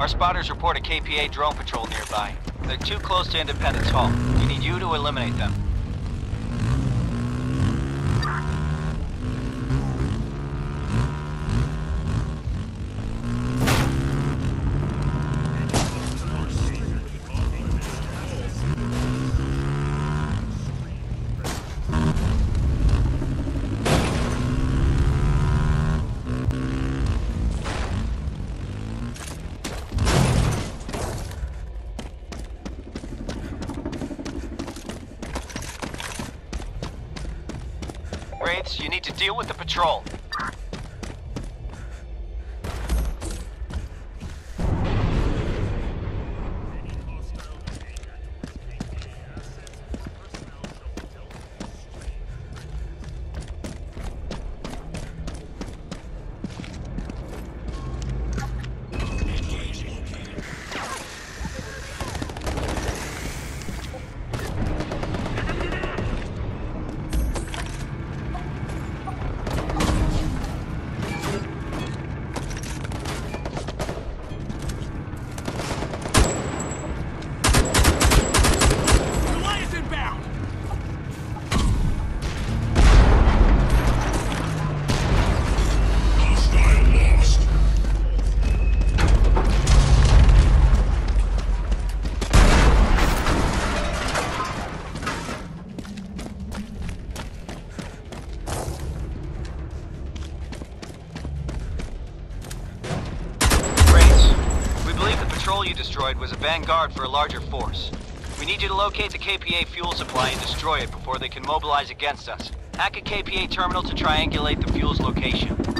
Our spotters report a KPA drone patrol nearby. They're too close to Independence Hall. We need you to eliminate them. You need to deal with the patrol. Destroyed was a vanguard for a larger force. We need you to locate the KPA fuel supply and destroy it before they can mobilize against us. Hack a KPA terminal to triangulate the fuel's location.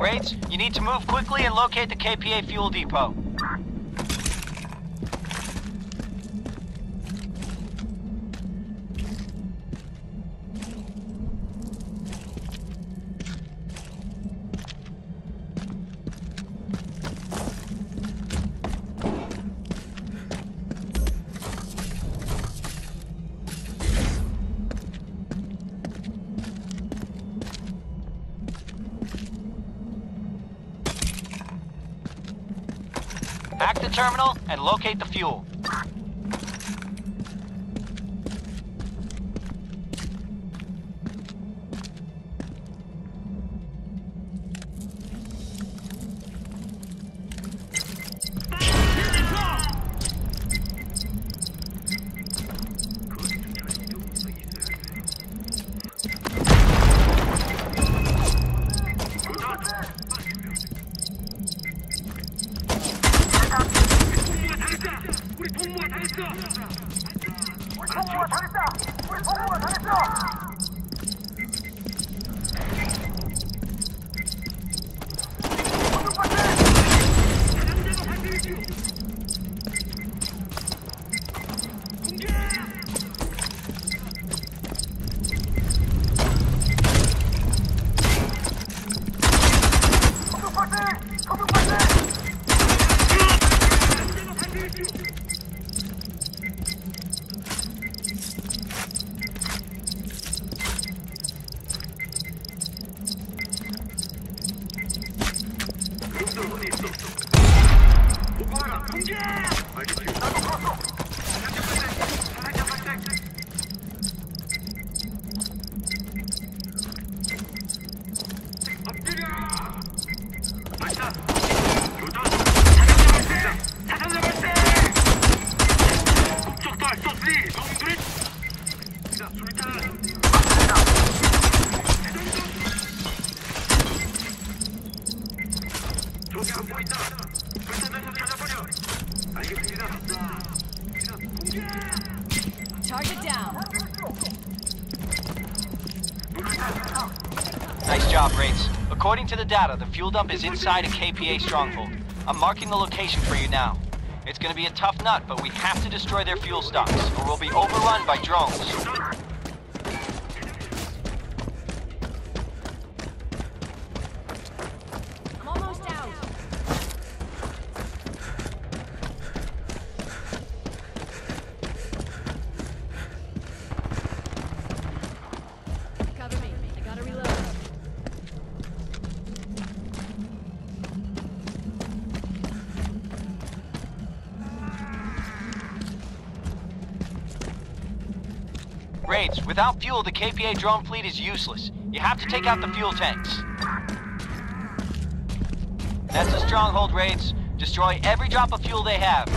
Wraiths, you need to move quickly and locate the KPA fuel depot. Terminal and locate the fuel. 我打下了，我成功了，下。Job. According to the data, the fuel dump is inside a KPA stronghold. I'm marking the location for you now. It's gonna be a tough nut, but we have to destroy their fuel stocks, or we'll be overrun by drones. Without fuel, the KPA drone fleet is useless. You have to take out the fuel tanks. That's a stronghold, Raids. Destroy every drop of fuel they have.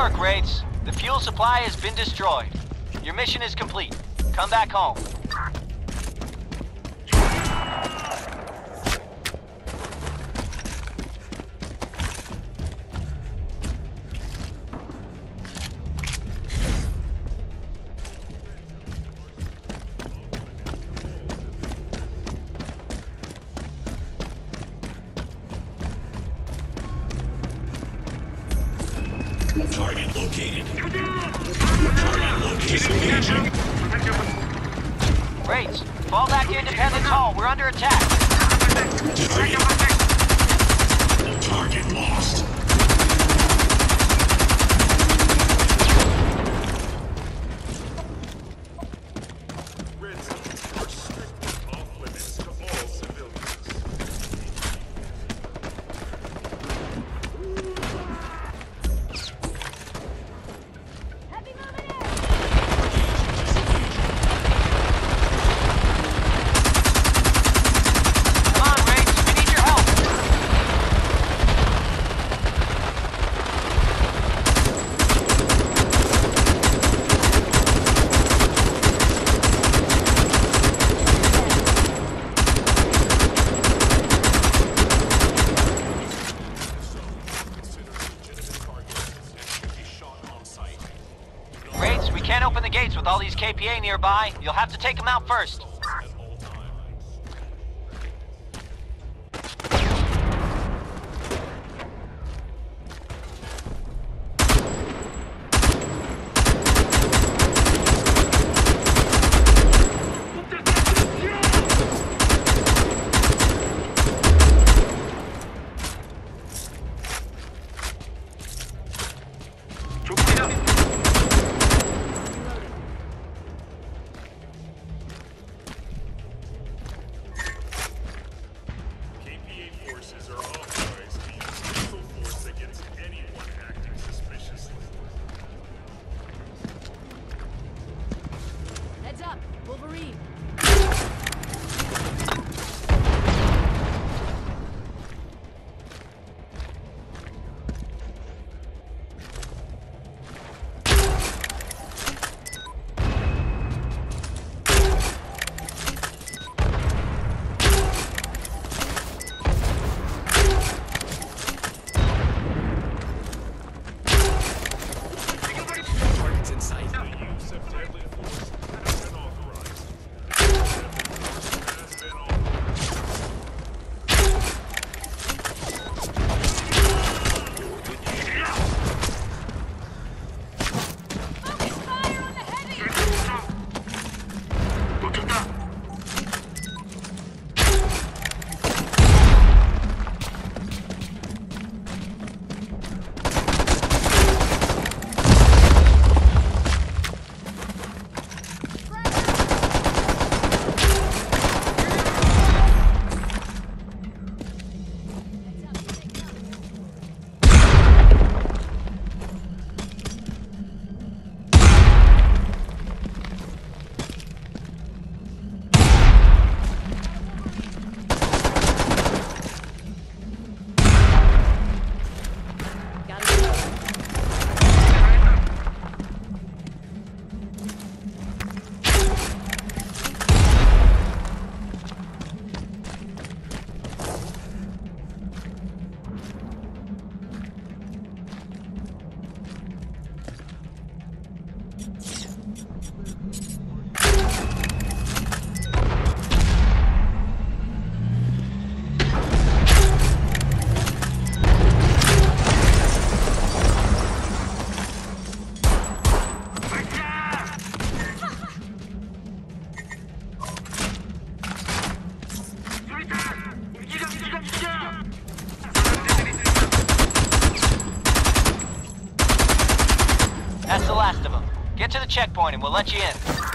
Work, Raids. The fuel supply has been destroyed. Your mission is complete. Come back home. Target located. Target located. Raids, fall back to Independence Hall. We're under attack. Target. Target lost. Red zones are strictly off limits to all civilians. Heavy moving in! Come on, Raids. We need your help. Consider legitimate targets and should be shot on sight. Raids, we can't open the gates with all these KPA nearby. You'll have to take them out first. Forces are checkpoint and we'll let you in.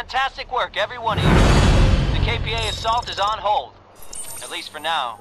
Fantastic work, every one of you. The KPA assault is on hold, at least for now.